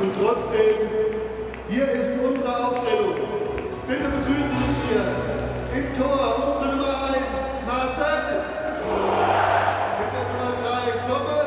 Und trotzdem, hier ist unsere Aufstellung. Bitte begrüßen wir im Tor unsere Nummer 1, Marcel. Mit der Nummer 3, Thomas.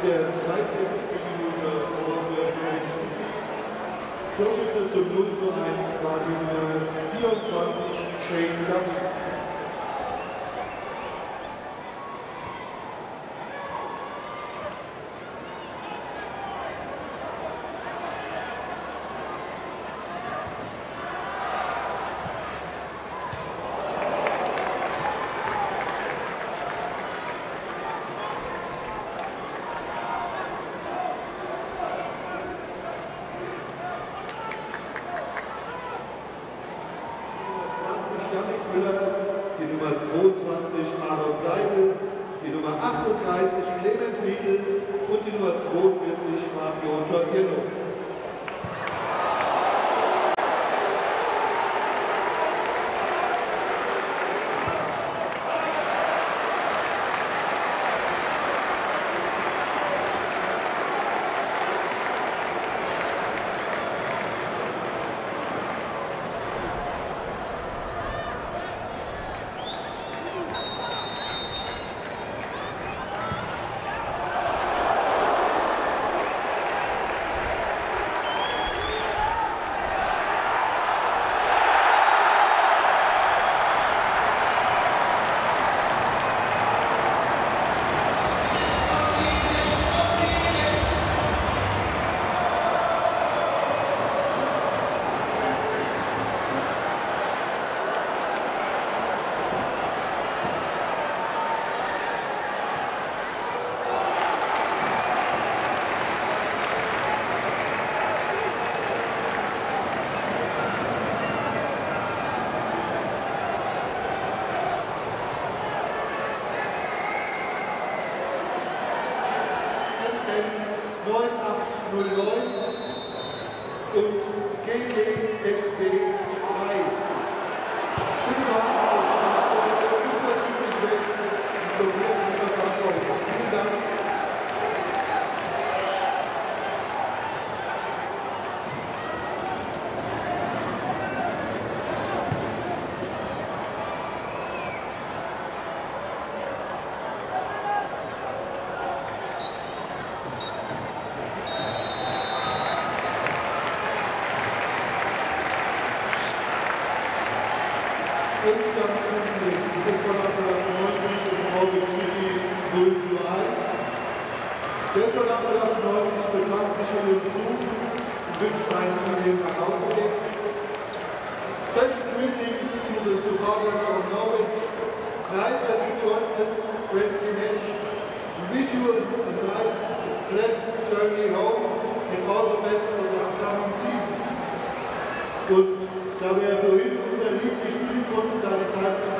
Der 13. Spielminute VfL Norwich City. Torschütze zum 0 zu 1 war die Nummer 24, Shane Duffy. Müller, die Nummer 22 Aaron Seidel, die Nummer 38 Clemens Riedel und die Nummer 42 Mario Torsiello. 9809 und GTSB 3. Endstand zwischen Gesternabschlag 90 und Norwich City 0 zu 1. Gesternabschlag 90 bedankt sich für den Besuch und wünscht einen angenehmen Nachhauseweg. Special greetings to the supporters of Norwich. Nice that you joined this friendly match. We wish you a nice, pleasant journey home and all the best for the upcoming season. Da wir vorhin Lied gespielt da die Zeit